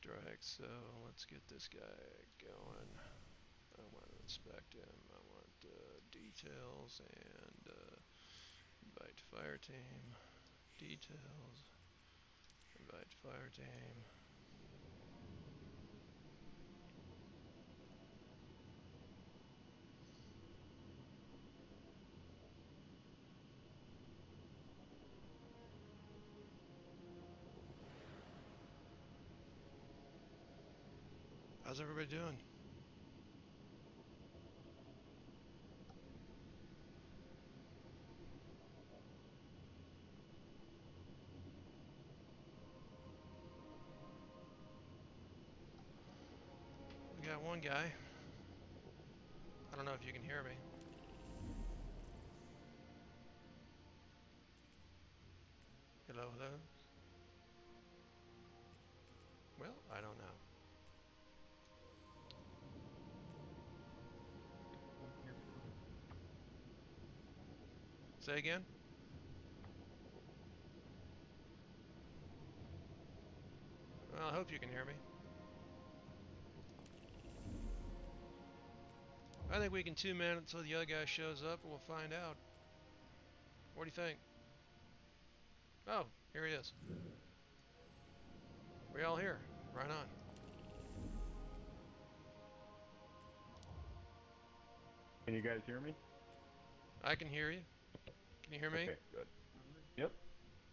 strike, so let's get this guy going. I want to inspect him. I want uh, details and uh, invite fire team. Details. Invite fire team. How's everybody doing? We got one guy. I don't know if you can hear me. Hello, hello? Say again? Well, I hope you can hear me. I think we can two-man until the other guy shows up and we'll find out. What do you think? Oh, here he is. We all here. Right on. Can you guys hear me? I can hear you. Can you hear me? Okay, good. Yep.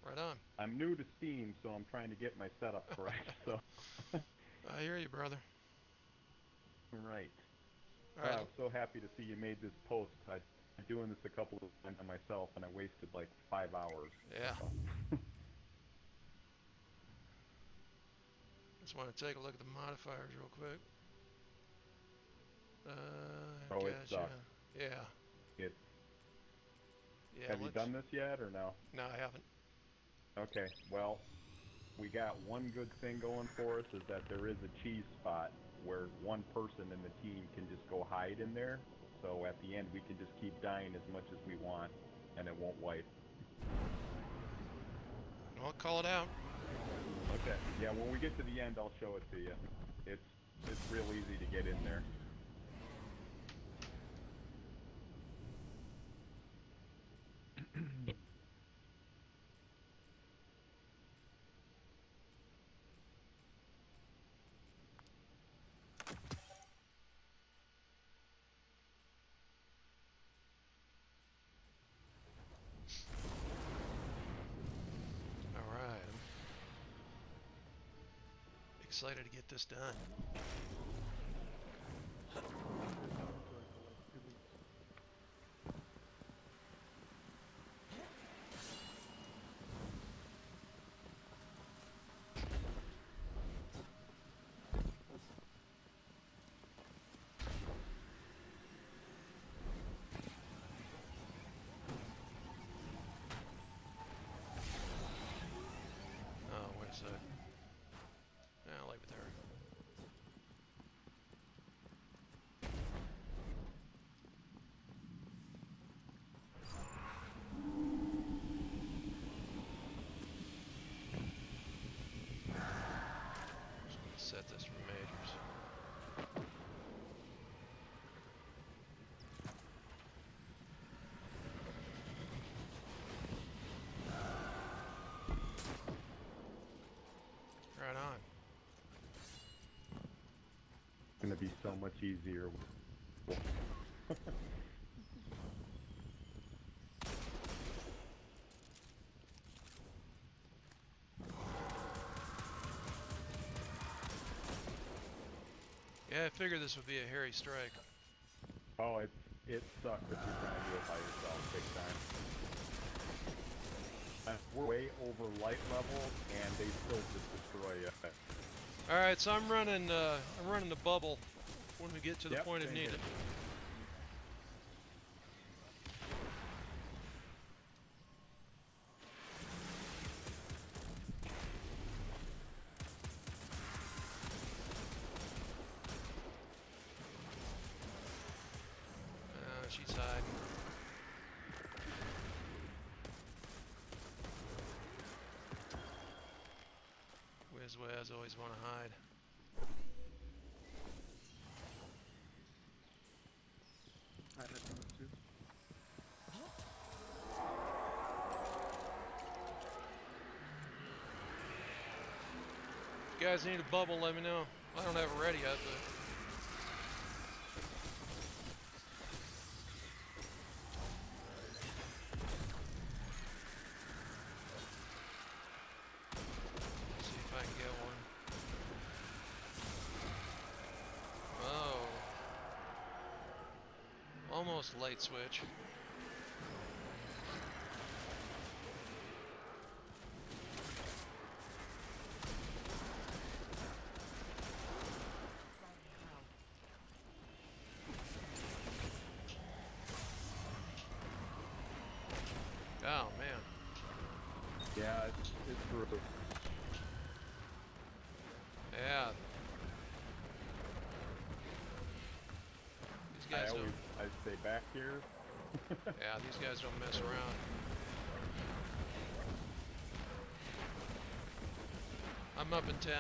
Right on. I'm new to Steam, so I'm trying to get my setup correct. so, I hear you, brother. right. All Uh. I'm so happy to see you made this post. I've been doing this a couple of times myself, and I wasted like five hours. Yeah. Just want to take a look at the modifiers real quick. Uh, Oh, sucks. Yeah. It, Yeah. have you let's- done this yet, or no? No, I haven't. Okay, well, we got one good thing going for us is that there is a cheese spot where one person in the team can just go hide in there. So at the end, we can just keep dying as much as we want, and it won't wipe. I'll call it out. Okay. Yeah, when we get to the end, I'll show it to you. It's it's real easy to get in there. All right. I'm excited to get this done. Oh, wait a sec. Yeah, I'll leave it there. This for majors. Right on. It's gonna be so much easier. Figured this would be a hairy strike. Oh, it it sucks if you're trying to do it by yourself, big time. Uh, we're way over light level, and they still just destroy you. All right, so I'm running. Uh, I'm running the bubble when we get to the Yep, point of need. here. Apache. Where's where I always want to hide. I had one too. You guys need a bubble, let me know. I don't have a ready yet, but... light switch. Oh man. Yeah, it's, it's brutal. Yeah. These I guys always way back here. yeah, these guys don't mess around. I'm up in 10.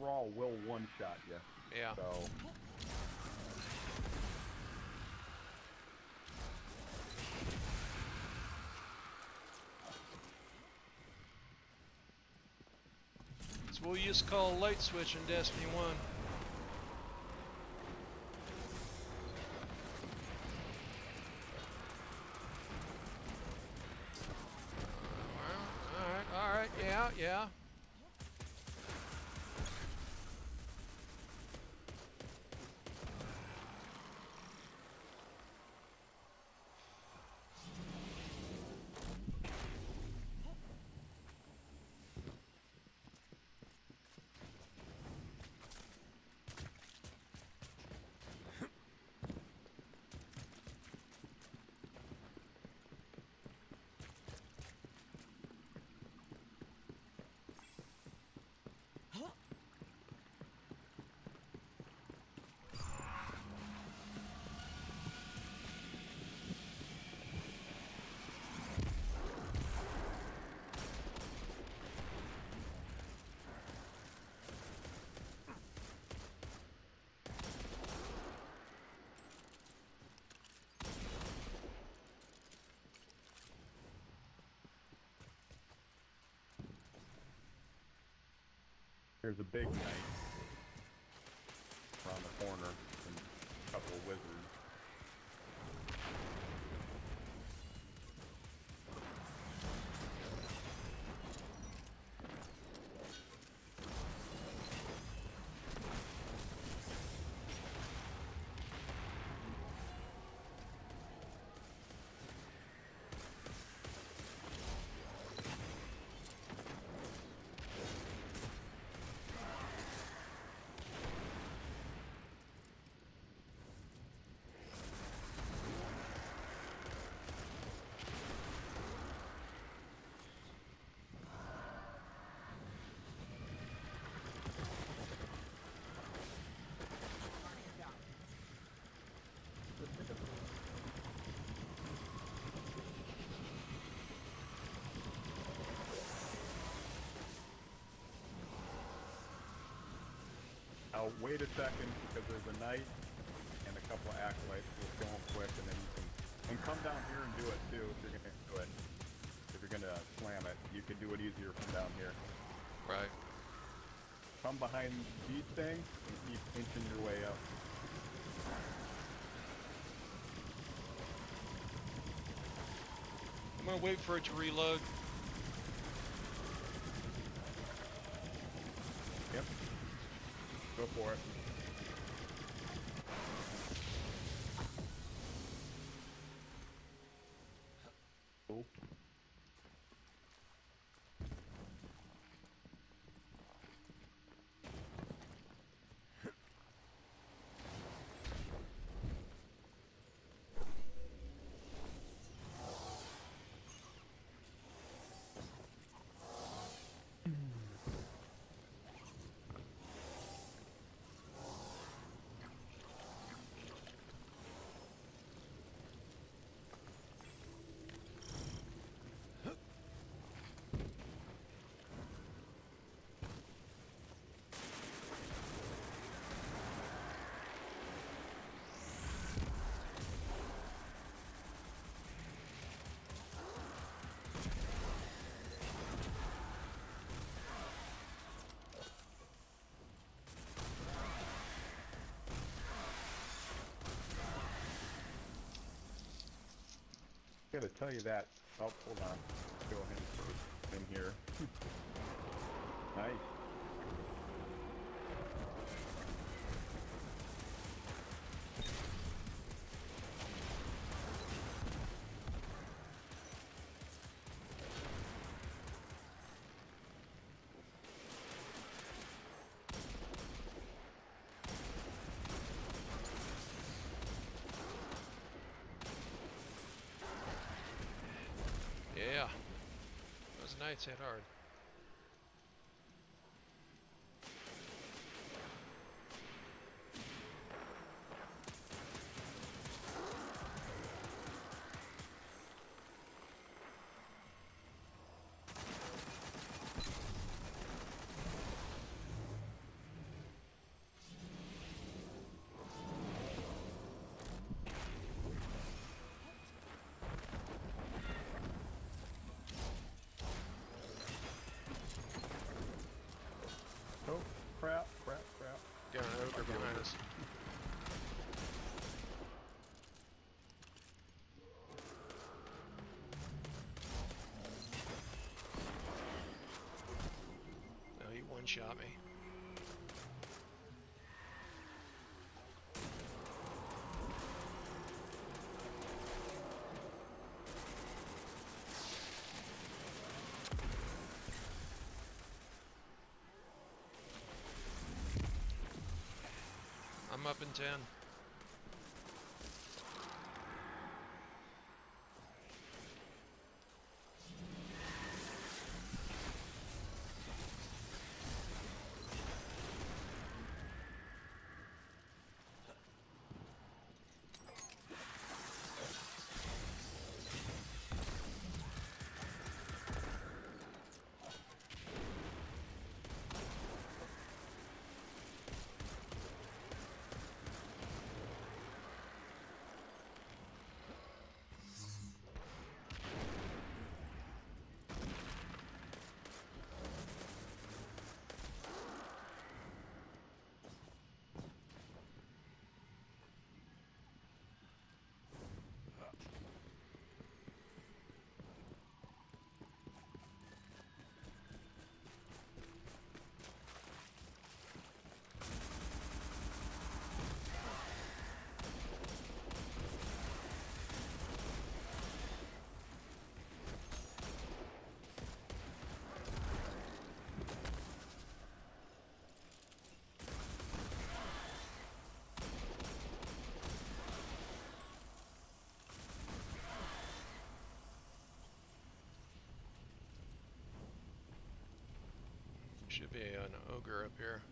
raw will one-shot you. Yeah. So. So we'll just call light switch in Destiny 1. There's a big knight around the corner and a couple of wizards. Now wait a second because there's a knight and a couple of acolytes. We'll kill them quick and then you can and come down here and do it too if you're gonna do it. If you're gonna slam it, you can do it easier from down here. Right. Come behind these things and keep inching your way up. I'm gonna wait for it to reload. Yep. Go for it. Gotta tell you that. Oh, hold on. Go ahead first. In here. nice. Yeah. Those knights hit hard. Ogre behind us. No, he one-shot me. Up in 10. Should be an ogre up here.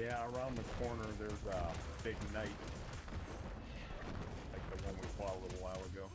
Yeah, around the corner there's a big knight. Like the one we fought a little while ago.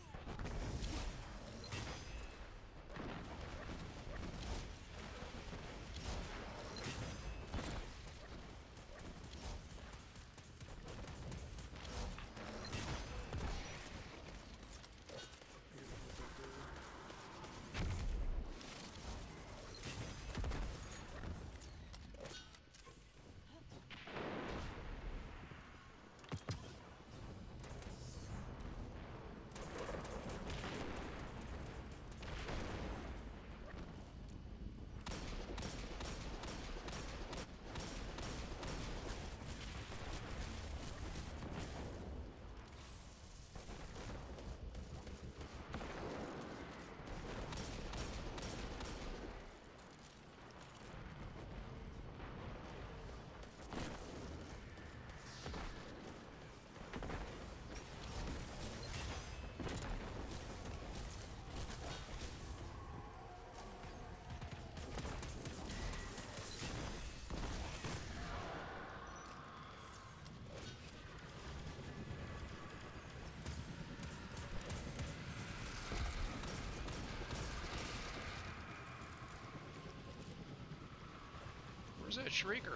Where's that shrieker?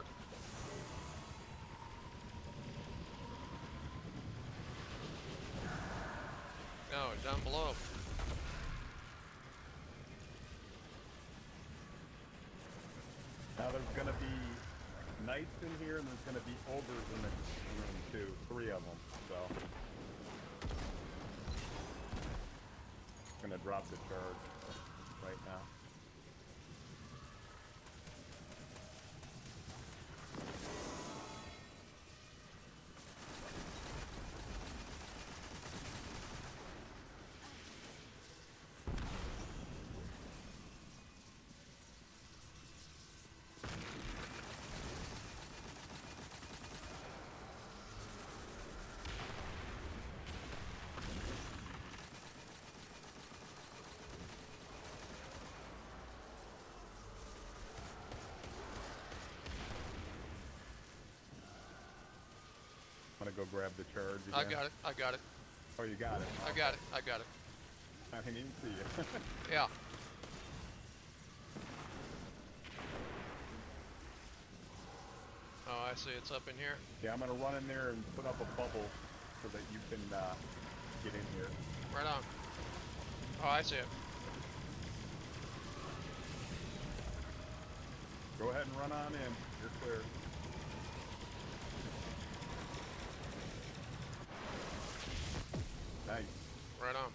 Oh, no, down below. Now there's gonna be knights in here and there's gonna be ogres in the room too. Three of them. So gonna drop the charge right now. Go grab the charge. Again. I got it. I got it. Oh, you got it. I got it. I got it. I didn't even see you. Yeah. Oh, I see. It's up in here. yeah, I'm gonna run in there and put up a bubble so that you can uh, get in here. Right on. Oh, I see it. Go ahead and run on in. You're clear. Nice. Right on.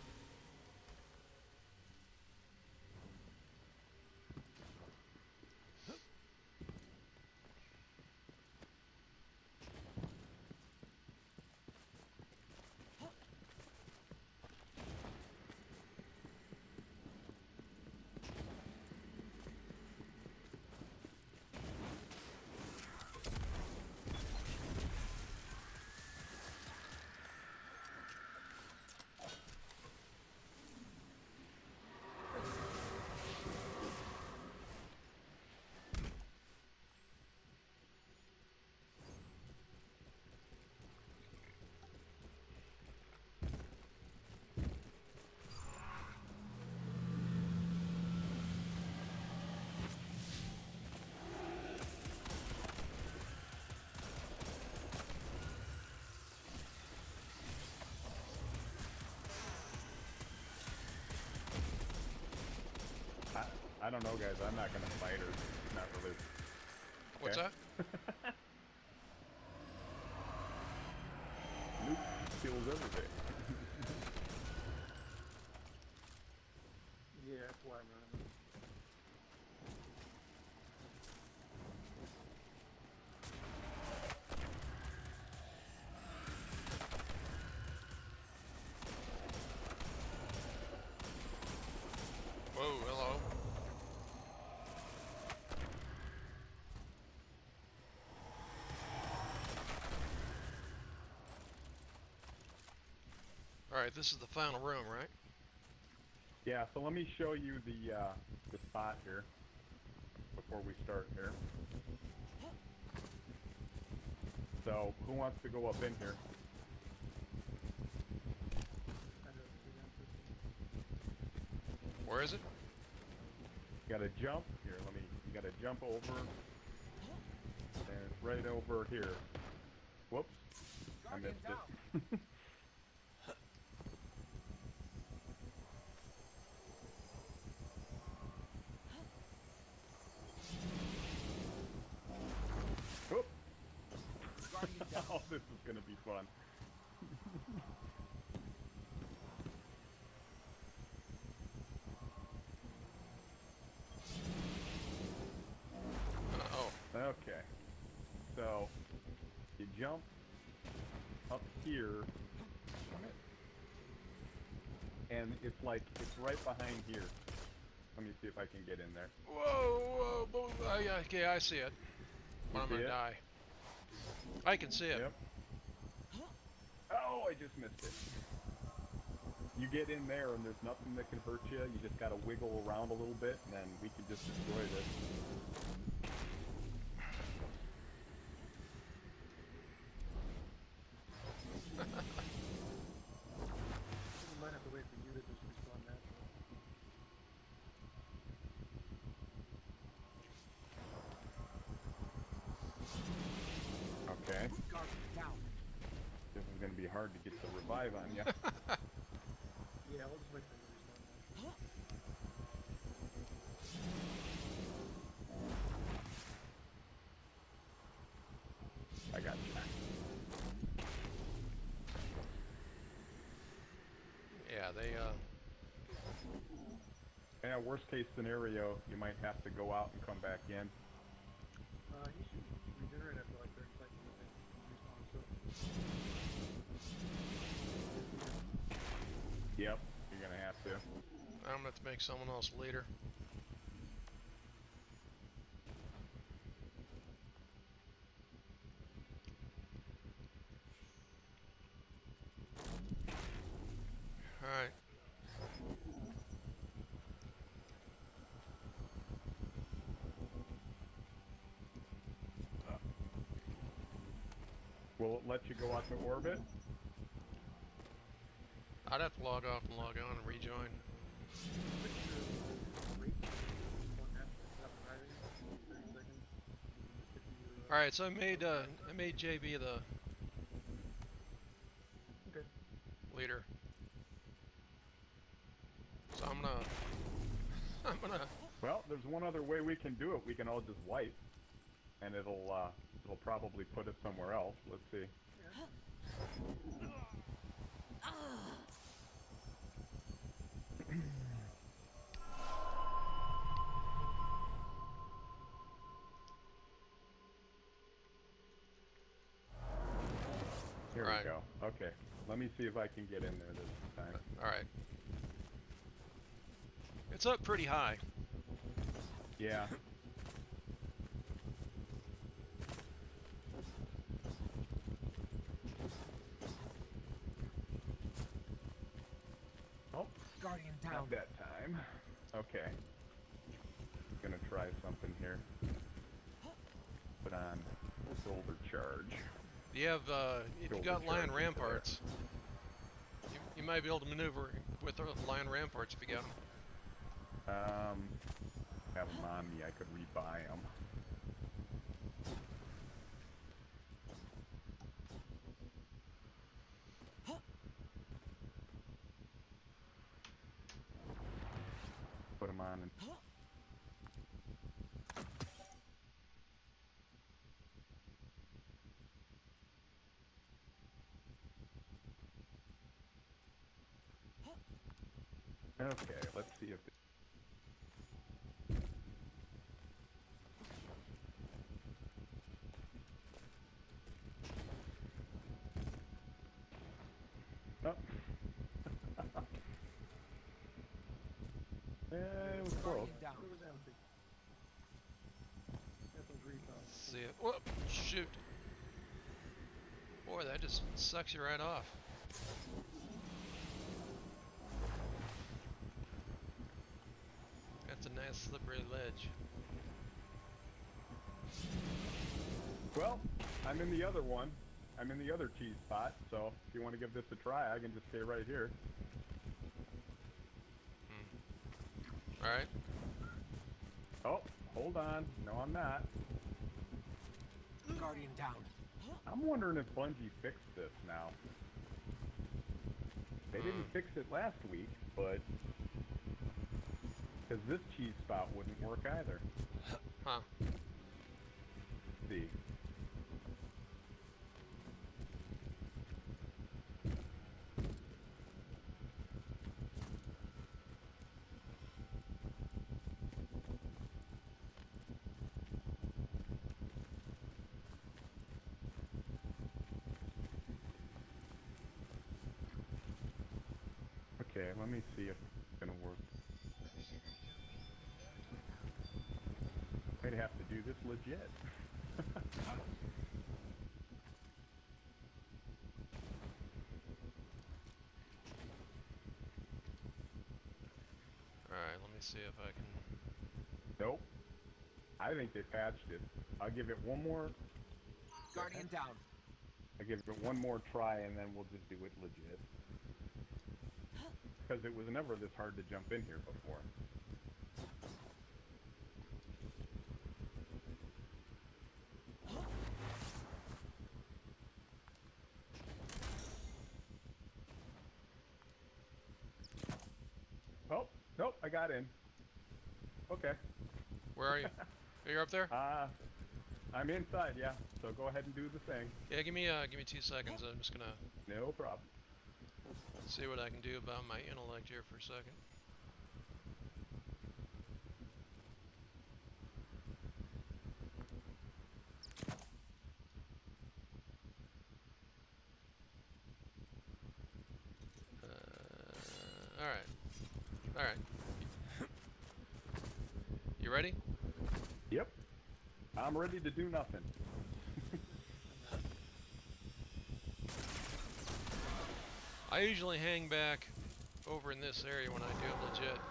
I, don't know, guys. I'm not gonna fight her. Not really. What's Okay. that? Luke kills everything. Yeah, that's why I'm running. Whoa, hello. Alright, this is the final room, right? Yeah. So let me show you the uh, the spot here before we start here. So who wants to go up in here? I don't see that. Where is it? You gotta jump here. Let me. You gotta jump over. And right over here. Whoops. I missed it. Oop. oh, this is gonna be fun. Uh oh. Okay. So you jump up here, and it's like it's right behind here. Let me see if I can get in there. Whoa, whoa, whoa. Oh, yeah, okay, I see it. I'm gonna it? die. I can see it. Yep. Oh, I just missed it. You get in there, and there's nothing that can hurt you. You just gotta wiggle around a little bit, and then we can just destroy this. We might have to wait for you to just respawn that. Okay. This is gonna be hard to get the revive on you. Yeah, we'll just wait for you to respawn that. I got you. Yeah, they, uh. Yeah, worst case scenario, you might have to go out and come back in. Uh, he should regenerate after like 30 seconds, I think. Yep, you're gonna have to. I'm gonna have to make someone else leader. Alright. Will it let you go out to orbit? I'd have to log off and log on and rejoin. Put your rate one half, stop driving, 30 seconds. If you, uh, Alright, so I made uh I made JB the Okay. leader. So I'm gonna I'm gonna Well, there's one other way we can do it. We can all just wipe, and it'll uh, it'll probably put us somewhere else. Let's see. Here we go. Okay, let me see if I can get in there this time. alright. It's up pretty high. Yeah. Guardian down. not that time. Okay. I'm Gonna try something here. Put on shoulder charge. You have uh if you Go got lion charge into there. ramparts. You, you might be able to maneuver with the lion ramparts if you got them. Um, have them on me. I could rebuy them. Put them on and Okay, let's see if Oh. yeah, it was close. Down. It was empty. Got. See it. Whoop! Shoot. Boy, that just sucks you right off. Slippery. Well, I'm in the other one. I'm in the other cheese spot, so if you want to give this a try, I can just stay right here. Alright. Oh, hold on. No, I'm not. Guardian down. I'm wondering if Bungie fixed this now. They didn't Hmm. fix it last week, but because this cheese spot wouldn't work either. Huh. see. Okay, let me see if it's gonna work. I'd have to do this legit. Alright, let me see if I can. Nope. I think they patched it. I'll give it one more. Guardian down. I'll give it one more try, and then we'll just do it legit. Because it was never this hard to jump in here before. Oh, nope, I got in. Okay. Where are you? You're up there? Uh, I'm inside, yeah. So go ahead and do the thing. Yeah, give me uh give me two seconds. I'm just gonna No problem. see what I can do about my intellect here for a second. Alright. Alright. You ready? Yep. I'm ready to do nothing. I usually hang back over in this area when I do it legit.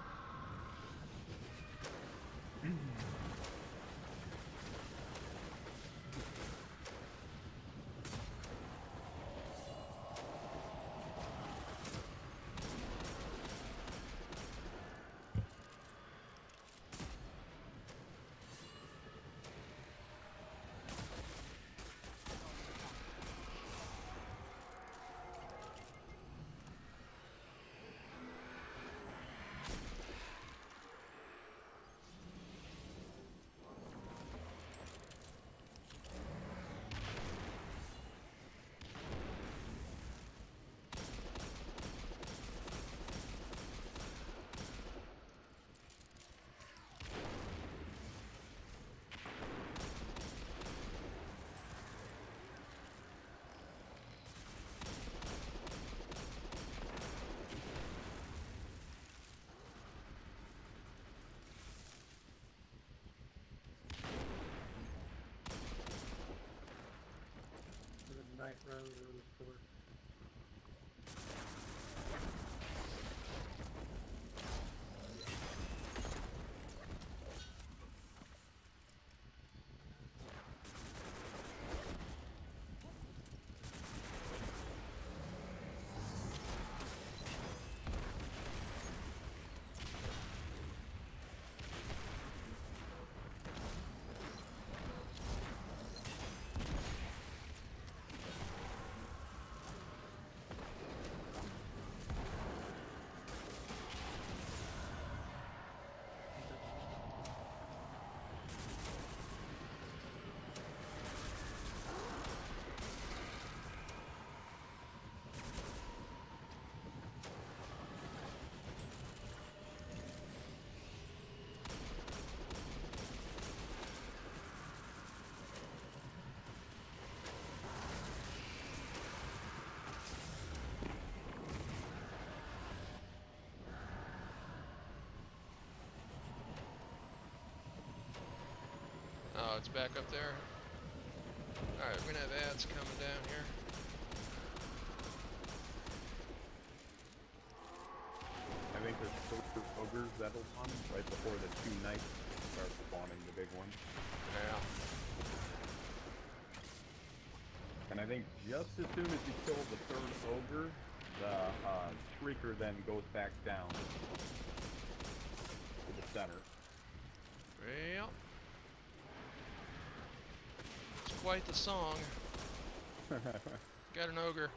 Night road or the store. Oh, it's back up there. Alright, we're gonna have ads coming down here. I think there's silver ogres that'll spawn right before the two knights start spawning the big one. Yeah. And I think just as soon as you kill the third ogre, the uh, shrieker then goes back down to the center. Well. It's quite the song. Got an ogre.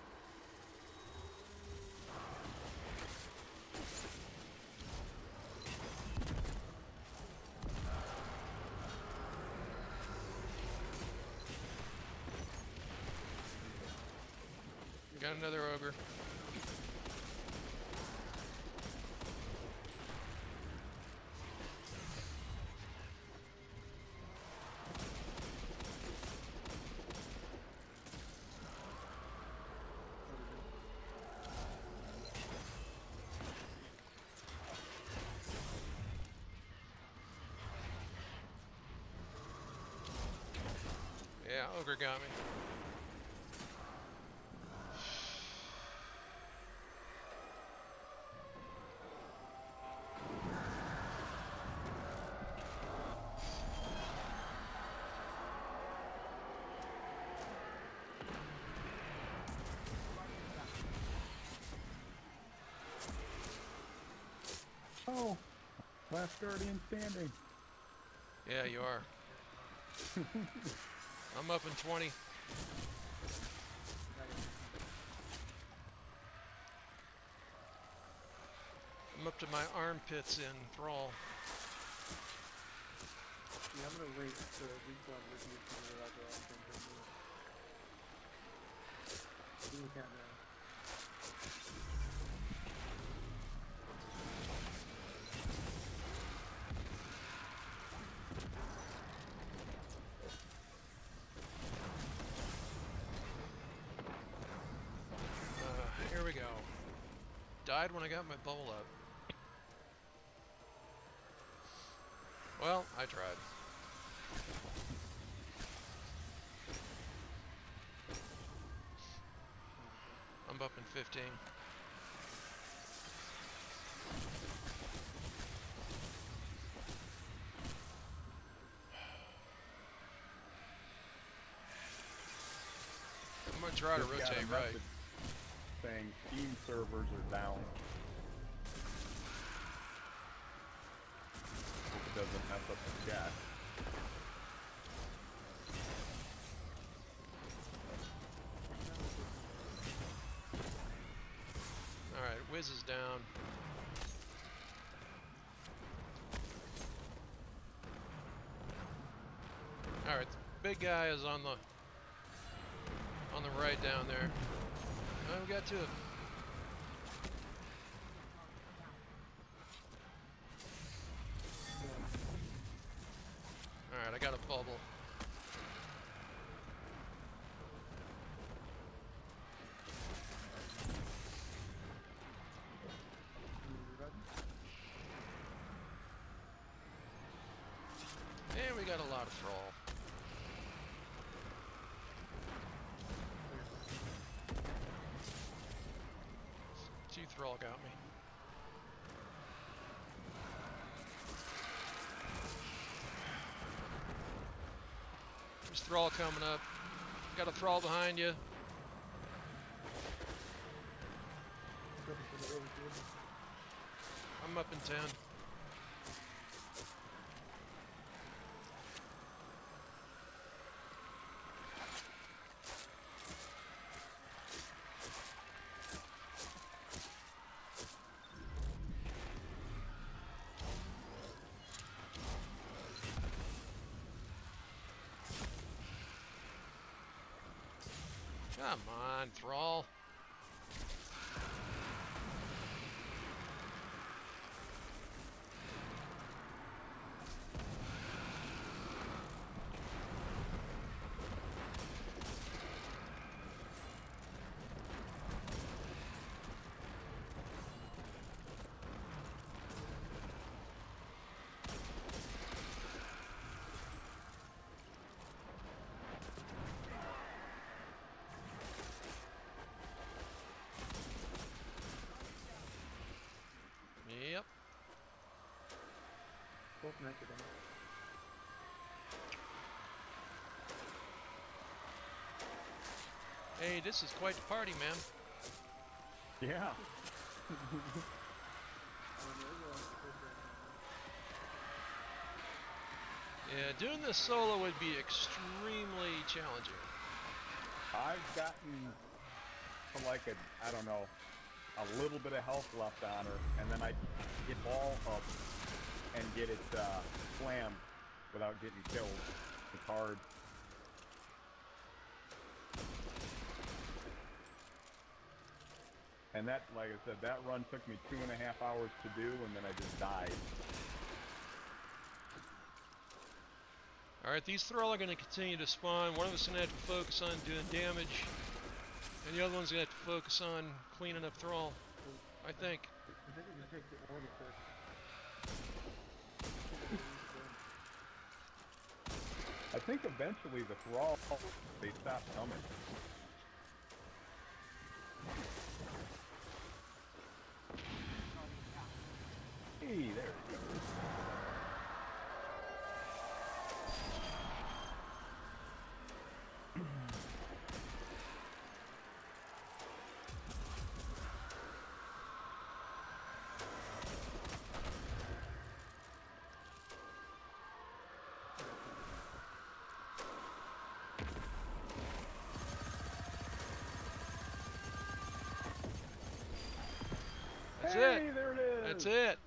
Got another ogre. Ogre got me. Oh, last guardian standing. Yeah, you are. I'm up in 20. I'm up to my armpits in thrall. Yeah, I'm gonna wait to with you the. Do the countdown. Died when I got my bowl up. Well, I tried. I'm up in 15. I'm gonna try to Just got a rotate right. Saying Steam servers are down. Hope it doesn't mess up the chat. Alright, Wiz is down. Alright, big guy is on the on the right down there. Oh, we got two of them. Alright, I got a bubble. And we got a lot of thrall. Thrall got me. There's thrall coming up. Got a thrall behind you. I'm up in 10. Come on, Thrall. Yep. On it. Hey, this is quite the party, man. Yeah. No, everyone's supposed to- Yeah, doing this solo would be extremely challenging. I've gotten to like a, I don't know, a little bit of health left on her, and then I get ball up and get it uh, slammed without getting killed. It's hard. And that, like I said, that run took me two and a half hours to do, and then I just died. Alright, these thrall are going to continue to spawn. One of us going to have to focus on doing damage, and the other one's going to have to focus on cleaning up thrall. I think. I think we can take the order first. I think eventually the thrall, they stop coming. Hey, there That's hey, it. there it is. That's it.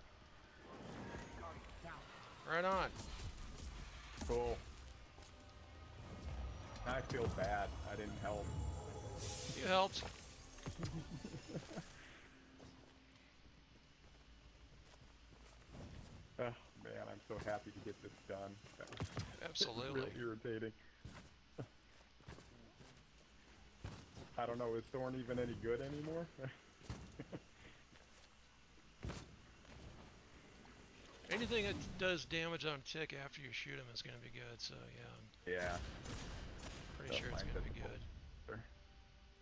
Right on. Cool. I feel bad. I didn't help. You helped. Oh, man, I'm so happy to get this done. That was Absolutely. real irritating. I don't know, is Thorn even any good anymore? anything that does damage on tick after you shoot him is going to be good. So yeah, I'm Yeah. pretty Don't sure it's going to be good. Sure.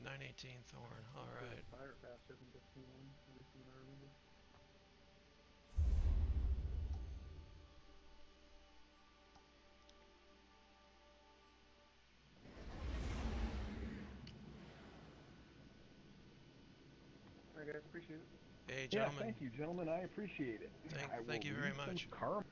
918 Thorn. All right. Fire faster than just one, at least from what I remember. Alright guys, appreciate it. Hey, Yeah, thank you, gentlemen. I appreciate it. Thank- I thank you very much. Karma